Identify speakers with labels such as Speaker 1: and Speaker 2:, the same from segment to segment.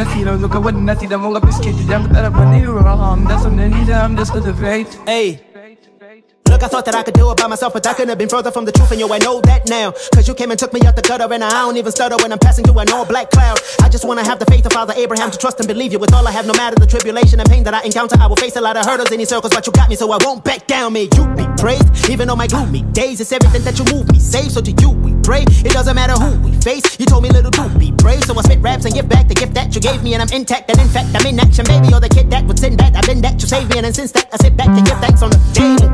Speaker 1: nasira Look at what nasira Moga biskit Jangan tak ada wrong. That's Sebenarnya I'm just elevate
Speaker 2: Hey. Look, I thought that I could do it by myself, but I couldn't have been further from the truth, and yo, I know that now. Cause you came and took me out the gutter, and I don't even stutter when I'm passing through an all black cloud. I just wanna have the faith of Father Abraham to trust and believe you with all I have, no matter the tribulation and pain that I encounter. I will face a lot of hurdles in these circles, but you got me, so I won't back down. May you be praised, even on my gloomy days. It's everything that you move me, save. So to you we pray. It doesn't matter who we face. You told me little do be brave, so I spit raps and give back the gift that you gave me, and I'm intact. And in fact, I'm in action, baby. You're the kid that would send that. I've been that you saved me, and then since that, I sit back and give thanks on the daily.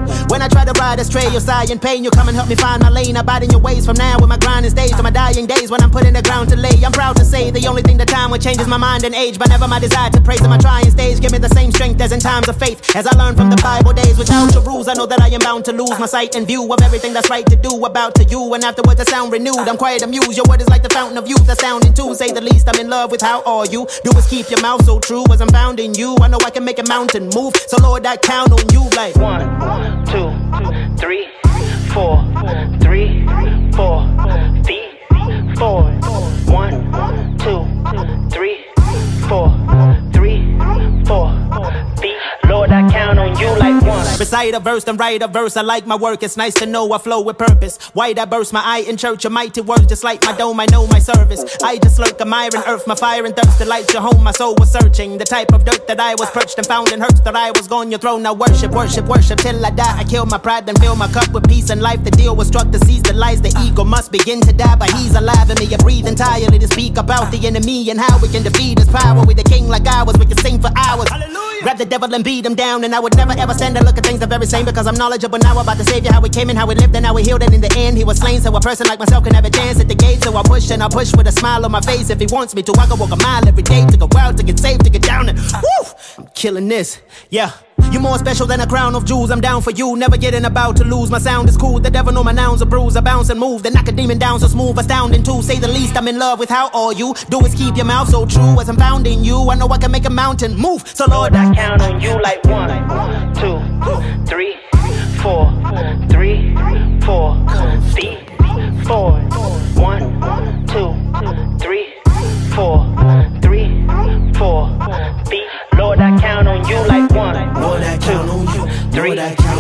Speaker 2: I try to ride astray, you'll sigh in pain. You come and help me find my lane. Abide in your ways from now with my grinding days to my dying days when I'm put in the ground to lay. I'm proud to say the only thing that time will change is my mind and age, but never my desire to praise in my trying stage. Give me the same strength as in times of faith. As I learned from the Bible days, without your rules, I know that I am bound to lose my sight and view of everything that's right to do about to you. And afterwards, I sound renewed. I'm quite amused. Your word is like the fountain of youth. Astounding too, say the least. I'm in love with how all you do is keep your mouth so true as I'm bound in you. I know I can make a mountain move. So Lord, I count on you like
Speaker 3: One, two, yeah.
Speaker 2: Recite a verse, then write a verse. I like my work. It's nice to know I flow with purpose. White, that burst my eye in church. A mighty word, just like my dome. I know my service. I just lurk a iron earth. My fire and thirst. The light your home. My soul was searching. The type of dirt that I was perched and found in hurts that I was on your throne. Now worship, worship, worship till I die. I kill my pride and fill my cup with peace and life. The deal was struck to seize the lies. The ego must begin to die, but he's alive in me. I breathe entirely to speak about the enemy and how we can defeat his power. With a king like ours, we Grab the devil and beat him down, and I would never ever stand and look at things the very same because I'm knowledgeable now about the Savior, how he came and how he lived and how he healed, and in the end he was slain. So a person like myself can have a chance at the gate. So I push and I push with a smile on my face. If he wants me to, I can walk a mile every day to go out to get saved, to get down and woo, I'm killing this. Yeah. You're more special than a crown of jewels. I'm down for you, never getting about to lose. My sound is cool, the devil know my nouns are bruised. I bounce and move, then knock a demon down so smooth, astounding too. Say the least, I'm in love with how all you do is keep your mouth so true. As I'm found in you, I know I can make a mountain move. So Lord, I
Speaker 3: count on you like one, two, three, four, three, four, three, four, one, two, three. three.